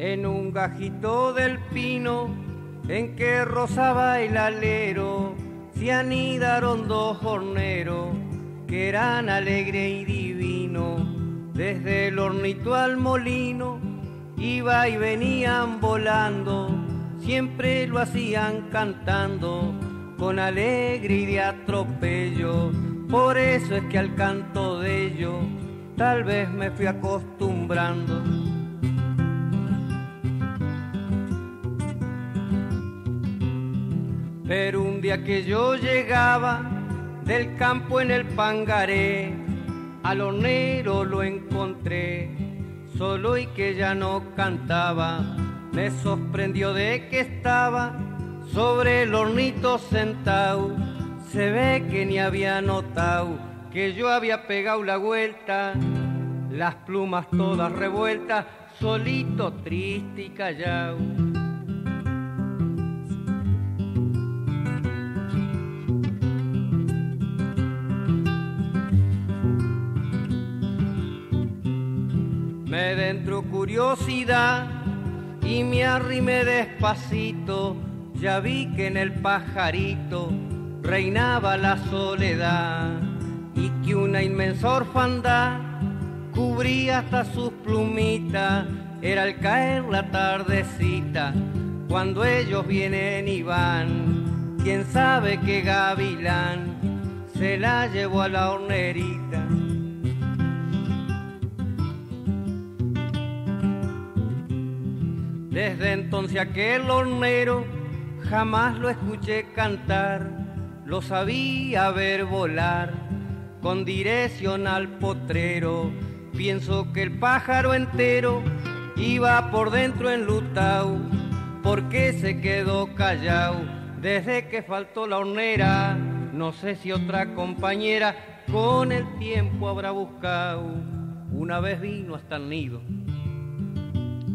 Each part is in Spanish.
en un gajito del pino en que rozaba el alero, se anidaron dos horneros que eran alegre y divino, desde el hornito al molino, iba y venían volando, siempre lo hacían cantando, con alegre y de atropello, por eso es que al canto de ellos tal vez me fui acostumbrando. Pero un día que yo llegaba del campo en el pangaré, al hornero lo encontré, solo y que ya no cantaba, me sorprendió de que estaba sobre el hornito sentado, se ve que ni había notado que yo había pegado la vuelta, las plumas todas revueltas, solito, triste y callado. Me dentro curiosidad y me arrimé despacito, ya vi que en el pajarito reinaba la soledad y que una inmensa orfandad cubría hasta sus plumitas, era al caer la tardecita, cuando ellos vienen y van, quién sabe qué gavilán se la llevó a la hornerita. Desde entonces aquel hornero jamás lo escuché cantar, lo sabía ver volar con dirección al potrero. Pienso que el pájaro entero iba por dentro en lutau, porque se quedó callado desde que faltó la hornera. No sé si otra compañera con el tiempo habrá buscado. Una vez vino hasta el nido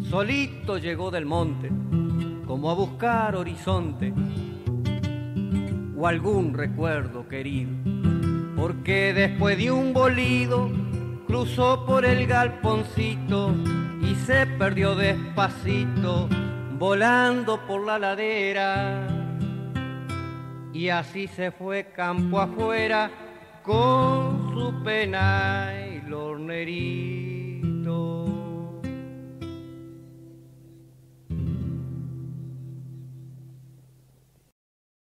solito llegó del monte, como a buscar horizonte o algún recuerdo querido, porque después de un bolido cruzó por el galponcito y se perdió despacito, volando por la ladera. Y así se fue campo afuera con su pena y lornería.